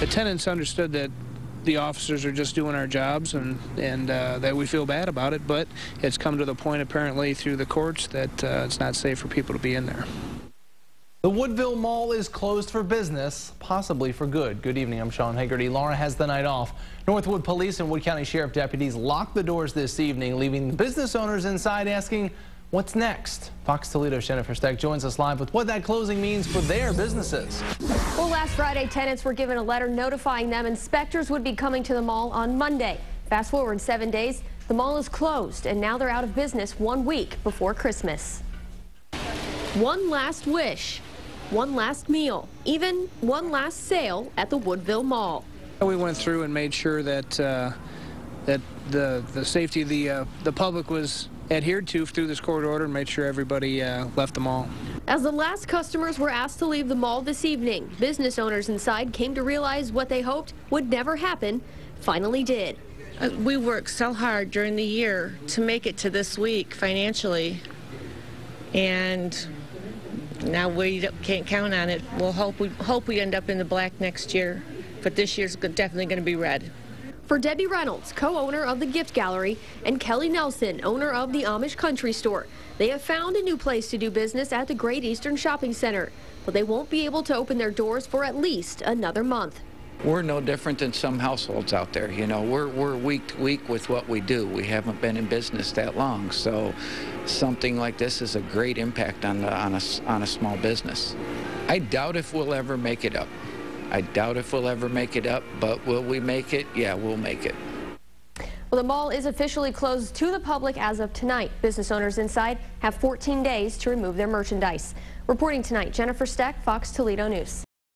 the tenants understood that the officers are just doing our jobs and, and uh, that we feel bad about it, but it's come to the point apparently through the courts that uh, it's not safe for people to be in there. The Woodville Mall is closed for business, possibly for good. Good evening, I'm Sean Hagerty. Laura has the night off. Northwood Police and Wood County Sheriff deputies locked the doors this evening, leaving the business owners inside asking, what's next? Fox Toledo's Jennifer Steck joins us live with what that closing means for their businesses. Well, last Friday, tenants were given a letter notifying them inspectors would be coming to the mall on Monday. Fast forward seven days, the mall is closed, and now they're out of business one week before Christmas. One last wish one last meal, even one last sale at the Woodville Mall. We went through and made sure that uh, that the the safety of the uh, the public was adhered to through this court order and made sure everybody uh, left the mall. As the last customers were asked to leave the mall this evening, business owners inside came to realize what they hoped would never happen finally did. Uh, we worked so hard during the year to make it to this week financially, and now we can't count on it. We'll hope we hope we end up in the black next year, but this year's definitely going to be red. For Debbie Reynolds, co-owner of the Gift Gallery, and Kelly Nelson, owner of the Amish Country Store, they have found a new place to do business at the Great Eastern Shopping Center, but they won't be able to open their doors for at least another month. We're no different than some households out there. You know, we're, we're week to week with what we do. We haven't been in business that long, so something like this is a great impact on, the, on, a, on a small business. I doubt if we'll ever make it up. I doubt if we'll ever make it up, but will we make it? Yeah, we'll make it. Well, the mall is officially closed to the public as of tonight. Business owners inside have 14 days to remove their merchandise. Reporting tonight, Jennifer Steck, Fox Toledo News.